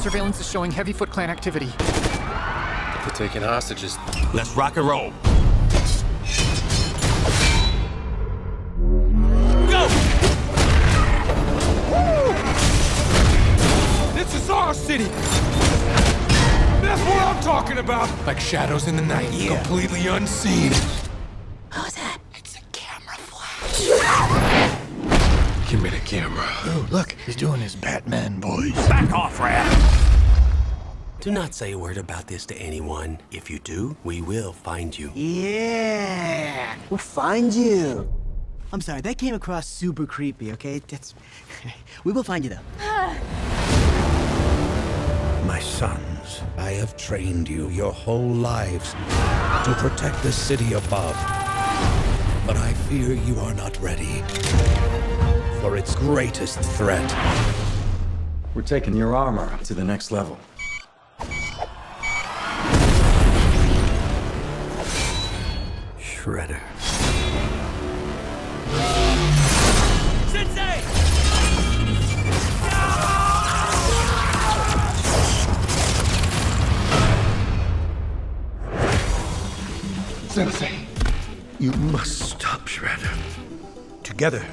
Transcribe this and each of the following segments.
Surveillance is showing heavy Foot Clan activity. They're taking hostages. Let's rock and roll. Go! This is our city! That's what I'm talking about! Like shadows in the night, completely unseen. Give me the camera. Oh, look, he's doing his Batman voice. Back off, Raph! Do not say a word about this to anyone. If you do, we will find you. Yeah, we'll find you. I'm sorry, that came across super creepy, okay? That's. we will find you, though. My sons, I have trained you your whole lives to protect the city above. But I fear you are not ready for greatest threat. We're taking your armor to the next level. Shredder. Sensei! Sensei. You must stop Shredder. Together,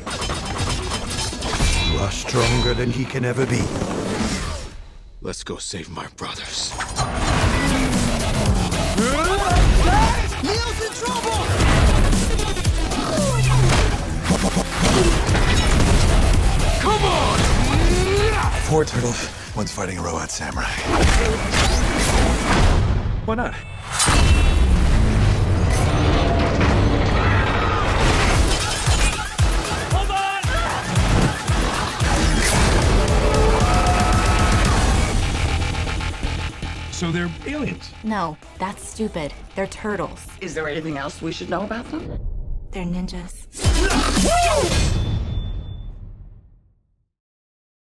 you are stronger than he can ever be. Let's go save my brothers. Neil's in trouble! Come on! Four turtles, one's fighting a robot samurai. Why not? So they're aliens. No, that's stupid. They're turtles. Is there anything else we should know about them? They're ninjas.